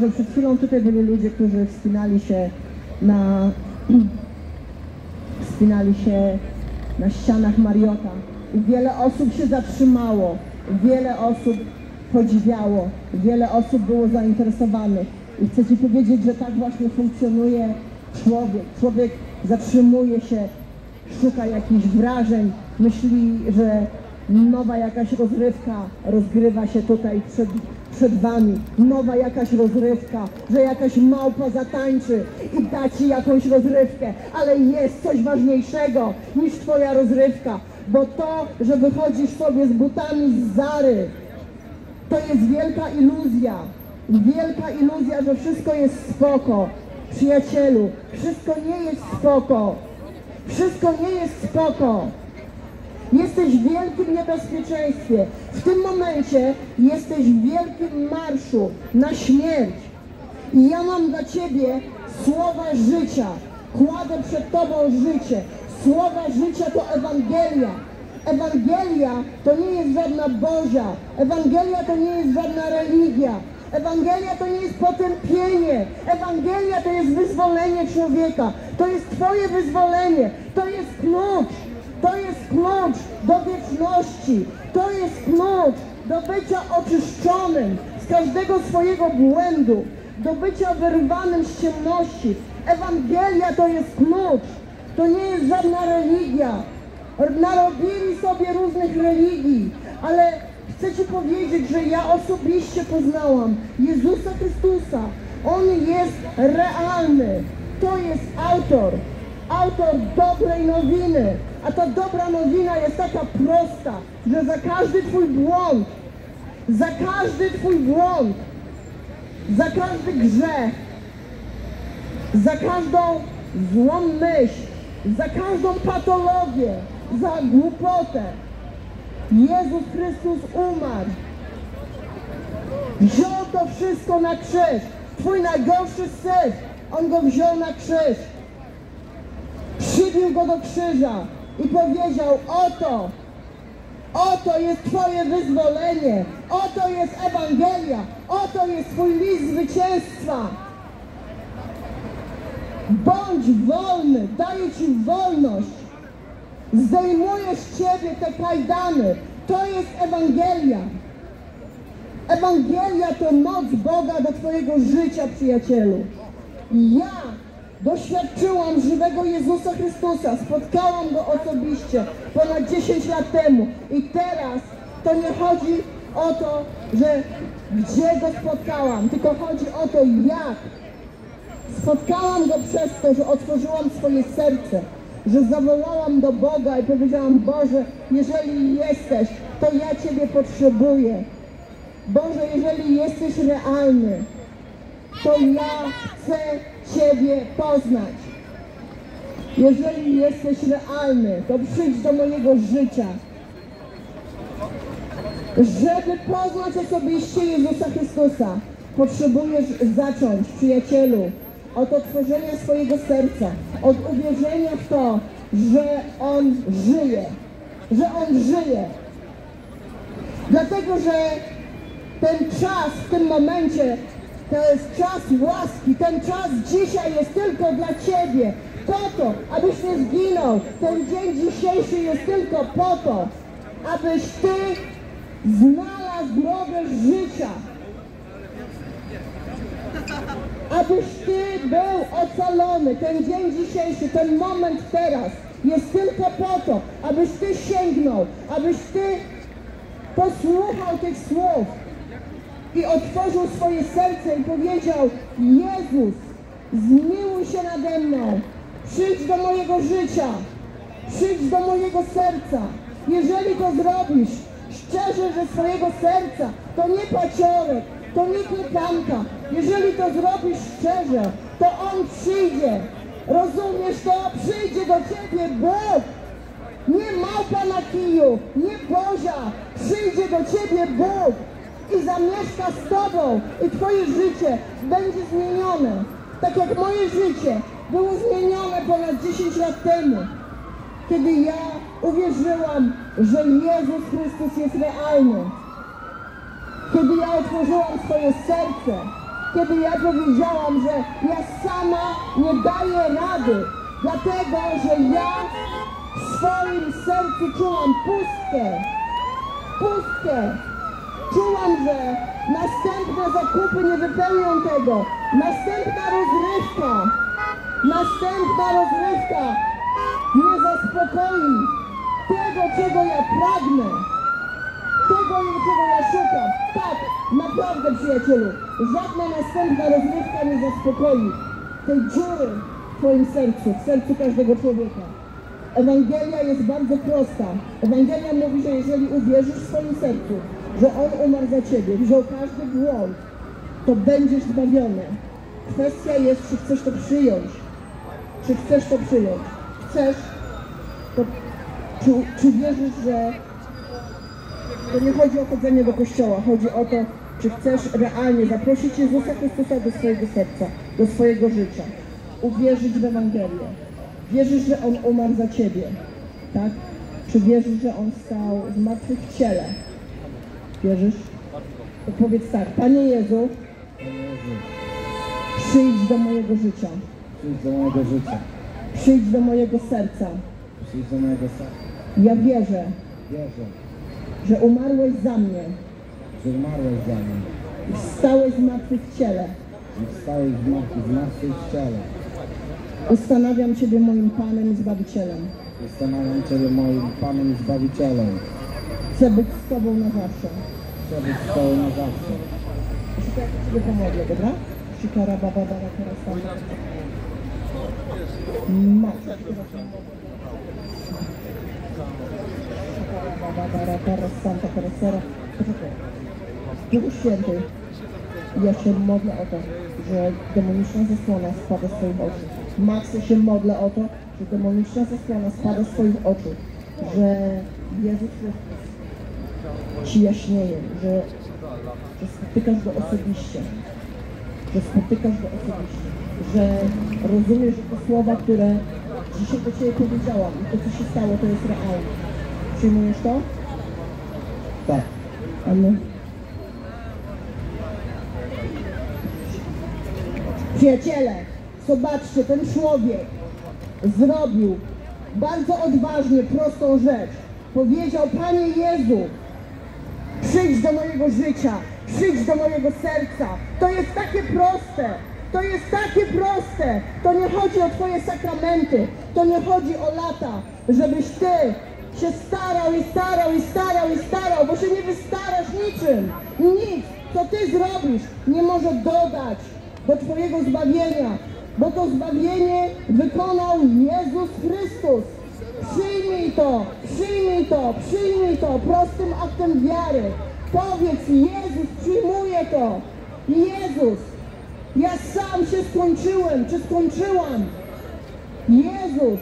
że przed chwilą tutaj byli ludzie, którzy wspinali się na wspinali się na ścianach Mariota wiele osób się zatrzymało, wiele osób podziwiało, wiele osób było zainteresowanych i chcę Ci powiedzieć, że tak właśnie funkcjonuje człowiek. Człowiek zatrzymuje się, szuka jakichś wrażeń, myśli, że nowa jakaś rozrywka rozgrywa się tutaj przed, przed wami, nowa jakaś rozrywka, że jakaś małpa zatańczy i da ci jakąś rozrywkę, ale jest coś ważniejszego niż twoja rozrywka, bo to, że wychodzisz sobie z butami z Zary, to jest wielka iluzja. Wielka iluzja, że wszystko jest spoko. Przyjacielu, wszystko nie jest spoko. Wszystko nie jest spoko. Jesteś w wielkim niebezpieczeństwie. W tym momencie jesteś w wielkim marszu na śmierć. I ja mam dla Ciebie słowa życia. Kładę przed Tobą życie. Słowa życia to Ewangelia. Ewangelia to nie jest żadna Bozia. Ewangelia to nie jest żadna religia. Ewangelia to nie jest potępienie. Ewangelia to jest wyzwolenie człowieka. To jest Twoje wyzwolenie. To jest klucz. To jest klucz do wieczności. To jest klucz do bycia oczyszczonym z każdego swojego błędu. Do bycia wyrwanym z ciemności. Ewangelia to jest klucz. To nie jest żadna religia. Narobili sobie różnych religii, ale chcę Ci powiedzieć, że ja osobiście poznałam Jezusa Chrystusa. On jest realny. To jest autor. Autor dobrej nowiny. A ta dobra nowina jest taka prosta, że za każdy Twój błąd, za każdy Twój błąd, za każdy grzech, za każdą złą myśl, za każdą patologię, za głupotę. Jezus Chrystus umarł. Wziął to wszystko na krzyż. Twój najgorszy syf, On go wziął na krzyż. Przybił go do krzyża i powiedział, oto, oto jest Twoje wyzwolenie, oto jest Ewangelia, oto jest Twój list zwycięstwa. Bądź wolny, daję Ci wolność. Zdejmujesz z Ciebie te kajdany. To jest Ewangelia. Ewangelia to moc Boga do Twojego życia, przyjacielu. Ja doświadczyłam żywego Jezusa Chrystusa, spotkałam Go osobiście ponad 10 lat temu i teraz to nie chodzi o to, że gdzie Go spotkałam, tylko chodzi o to, jak. Spotkałam Go przez to, że otworzyłam swoje serce, że zawołałam do Boga i powiedziałam, Boże, jeżeli jesteś, to ja Ciebie potrzebuję. Boże, jeżeli jesteś realny, to ja chcę Ciebie poznać. Jeżeli jesteś realny, to przyjdź do mojego życia. Żeby poznać osobiście Jezusa Chrystusa, potrzebujesz zacząć, przyjacielu, od otworzenia swojego serca, od uwierzenia w to, że On żyje, że On żyje. Dlatego, że ten czas w tym momencie to jest czas łaski, ten czas dzisiaj jest tylko dla Ciebie, po to, abyś nie zginął. Ten dzień dzisiejszy jest tylko po to, abyś Ty znalazł drogę życia. Abyś Ty był ocalony. Ten dzień dzisiejszy, ten moment teraz jest tylko po to, abyś Ty sięgnął, abyś Ty posłuchał tych słów i otworzył swoje serce i powiedział Jezus, zmiłuj się nade mną, przyjdź do mojego życia, przyjdź do mojego serca. Jeżeli to zrobisz szczerze ze swojego serca, to nie paciorek, to nie klepanka. Jeżeli to zrobisz szczerze, to On przyjdzie. Rozumiesz to? Przyjdzie do Ciebie Bóg. Nie małpa na kiju, nie Bozia. Przyjdzie do Ciebie Bóg i zamieszka z Tobą i Twoje życie będzie zmienione. Tak jak moje życie było zmienione ponad 10 lat temu, kiedy ja uwierzyłam, że Jezus Chrystus jest realny. Kiedy ja otworzyłam swoje serce kiedy ja powiedziałam, że ja sama nie daję rady, dlatego że ja w swoim sercu czułam pustkę, pustkę. Czułam, że następne zakupy nie wypełnią tego. Następna rozrywka, następna rozrywka nie zaspokoi tego, czego ja pragnę, tego, czego ja szukam. Tak, naprawdę przyjacielu, żadna następna rozrywka nie zaspokoi tej dziury w twoim sercu, w sercu każdego człowieka. Ewangelia jest bardzo prosta. Ewangelia mówi, że jeżeli uwierzysz w swoim sercu, że On umarł za Ciebie, wziął każdy błąd, to będziesz zbawiony. Kwestia jest, czy chcesz to przyjąć. Czy chcesz to przyjąć? Chcesz, to czy, czy wierzysz, że to nie chodzi o chodzenie do kościoła, chodzi o to, czy chcesz realnie zaprosić Jezusa Chrystusa do swojego serca, do swojego życia, uwierzyć w Ewangelię. Wierzysz, że On umarł za Ciebie, tak? Czy wierzysz, że On stał z martwych w ciele? Wierzysz? To powiedz tak, Panie Jezu, przyjdź do mojego życia, przyjdź do mojego życia, przyjdź do mojego serca. przyjdź do mojego serca. Ja wierzę, Wierzę, że umarłeś za mnie że umarłeś za mnie i wstałeś z martwych w ciele. i wstałeś z martwych, w ciele. Ustanawiam Ciebie moim Panem i Zbawicielem. Ustanawiam Ciebie moim Panem i Zbawicielem. Chcę być z Tobą na zawsze. Chcę być z Tobą na zawsze. Ja Ciebie pomodlę, dobra? Sikara baba bara teraz tam. Macie. Baba bara teraz santa teraz. Poczekaj. Duchu Święty, ja się modlę o to, że demoniczna zasłona spada z Twoich oczu. Max, ja się modlę o to, że demoniczna zasłona spada z Twoich oczu. Że Jezus Chrystus Ci jaśnieje, że, że spotykasz Go osobiście. Że spotykasz Go osobiście. Że rozumiesz, że te słowa, które dzisiaj do Ciebie powiedziałam i to, co się stało, to jest realne. Przyjmujesz to? Tak, Amen. Przyjaciele, zobaczcie, ten człowiek zrobił bardzo odważnie prostą rzecz. Powiedział, Panie Jezu, przyjdź do mojego życia, przyjdź do mojego serca. To jest takie proste. To jest takie proste. To nie chodzi o Twoje sakramenty. To nie chodzi o lata, żebyś Ty się starał i starał i starał i starał, bo się nie wystarasz niczym. Nic, co Ty zrobisz, nie może dodać do Twojego zbawienia, bo to zbawienie wykonał Jezus Chrystus. Przyjmij to, przyjmij to, przyjmij to prostym aktem wiary. Powiedz, Jezus, przyjmuję to. Jezus, ja sam się skończyłem, czy skończyłam. Jezus,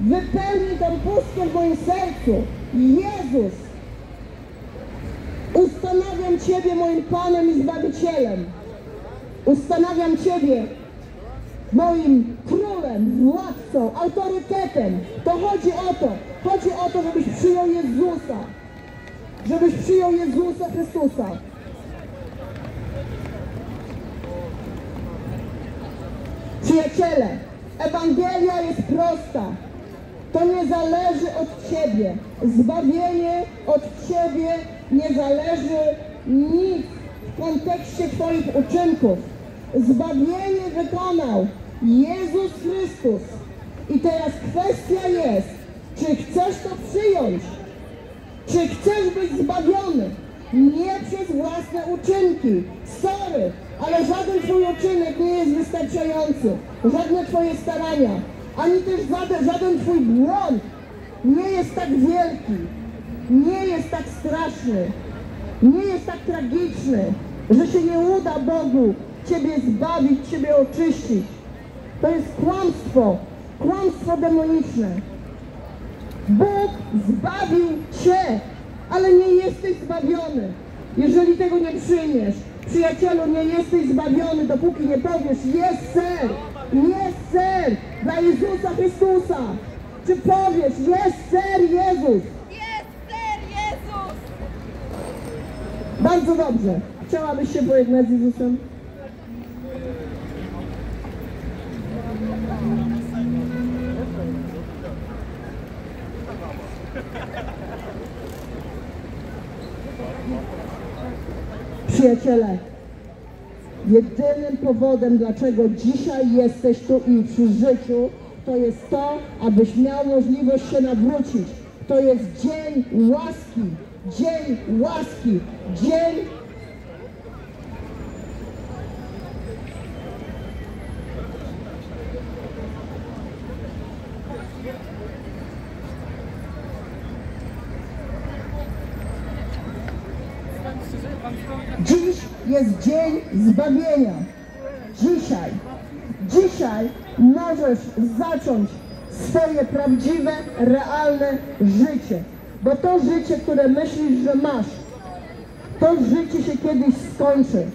wypełnij tę pustkę w moim sercu. Jezus, ustanawiam Ciebie moim Panem i Zbawicielem. Ustanawiam Ciebie moim królem, władcą, autorytetem. To chodzi o to. Chodzi o to, żebyś przyjął Jezusa. Żebyś przyjął Jezusa Chrystusa. Przyjaciele, Ewangelia jest prosta. To nie zależy od Ciebie. Zbawienie od Ciebie nie zależy nic w kontekście Twoich uczynków. Zbawienie wykonał Jezus Chrystus. I teraz kwestia jest, czy chcesz to przyjąć? Czy chcesz być zbawiony? Nie przez własne uczynki. Sorry, ale żaden Twój uczynek nie jest wystarczający. Żadne Twoje starania, ani też żaden, Twój błąd nie jest tak wielki, nie jest tak straszny, nie jest tak tragiczny, że się nie uda Bogu Ciebie zbawić, Ciebie oczyścić. To jest kłamstwo, kłamstwo demoniczne. Bóg zbawił Cię, ale nie jesteś zbawiony. Jeżeli tego nie przyjmiesz, przyjacielu, nie jesteś zbawiony, dopóki nie powiesz jest ser, jest ser dla Jezusa Chrystusa. Czy powiesz jest ser Jezus? Jest ser Jezus! Bardzo dobrze. Chciałabyś się pojednać z Jezusem? Przyjaciele, jedynym powodem, dlaczego dzisiaj jesteś tu i przy życiu, to jest to, abyś miał możliwość się nawrócić. To jest dzień łaski, dzień łaski, dzień Dziś jest dzień zbawienia. Dzisiaj, dzisiaj możesz zacząć swoje prawdziwe, realne życie. Bo to życie, które myślisz, że masz, to życie się kiedyś skończy.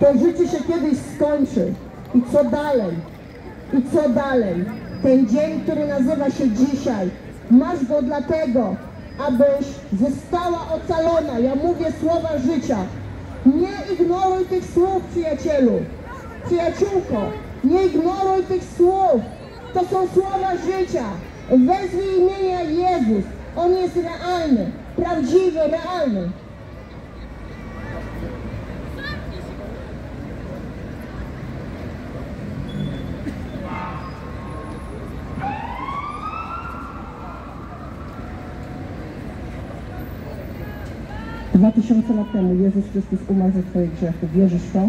To życie się kiedyś skończy. I co dalej? I co dalej? Ten dzień, który nazywa się dzisiaj, masz go dlatego, abyś została ocalona. Ja mówię słowa życia. Nie ignoruj tych słów, przyjacielu. Przyjaciółko, nie ignoruj tych słów. To są słowa życia. Wezwij imienia Jezus. On jest realny, prawdziwy, realny. Dwa tysiące lat temu Jezus Chrystus umarł za Twoje grzechy. Wierzysz w to?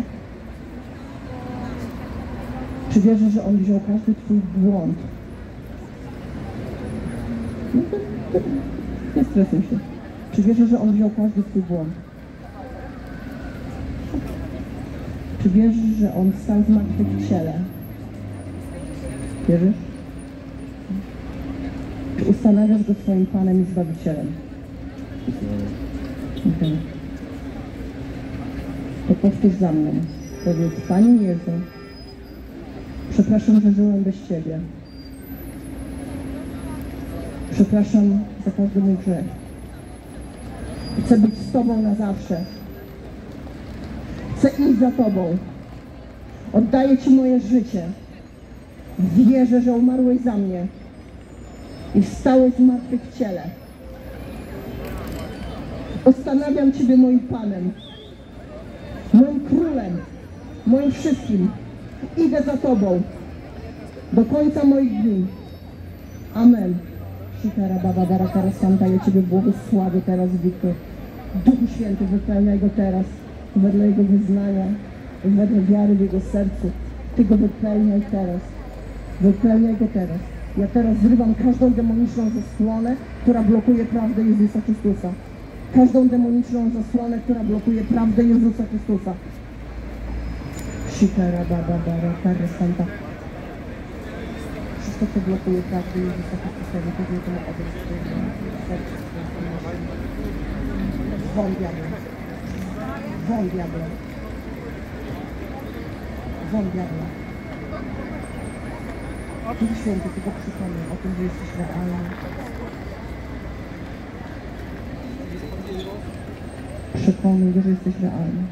Czy wierzysz, że On wziął każdy Twój błąd? No to, to, nie stresuj się. Czy wierzysz, że On wziął każdy Twój błąd? Czy wierzysz, że On stał z martwych w ciele? Wierzysz? Czy ustanawiasz Go swoim Panem i Zbawicielem? Mhm. To powtórz za mną. Powiedz, Panie Jezu, przepraszam, że żyłem bez Ciebie. Przepraszam za każdy mój grzech. Chcę być z Tobą na zawsze. Chcę iść za Tobą. Oddaję Ci moje życie. Wierzę, że umarłeś za mnie i wstałeś z martwych w ciele. Ustanawiam Ciebie moim Panem, moim Królem, moim wszystkim. Idę za Tobą do końca moich dni. Amen. Shikara Baba Barakara Santa, ja Ciebie błogosławię teraz, Wiktor. Duchu Święty, wypełniaj Go teraz, wedle Jego wyznania, wedle wiary w Jego sercu. Ty Go wypełniaj teraz. Wypełniaj Go teraz. Ja teraz zrywam każdą demoniczną zasłonę, która blokuje prawdę Jezusa Chrystusa każdą demoniczną zasłonę, która blokuje prawdę Jezusa Chrystusa. Shikara Baba Bara Kara Santa. Wszystko, co blokuje prawdę Jezusa Chrystusa, wychodzi temu odejść z tego serca. Won diabła. Won diabła. Won diabła. Duch Święty tylko przypomnę o tym, że jesteś realny. Przekonuj go, że jesteś realny.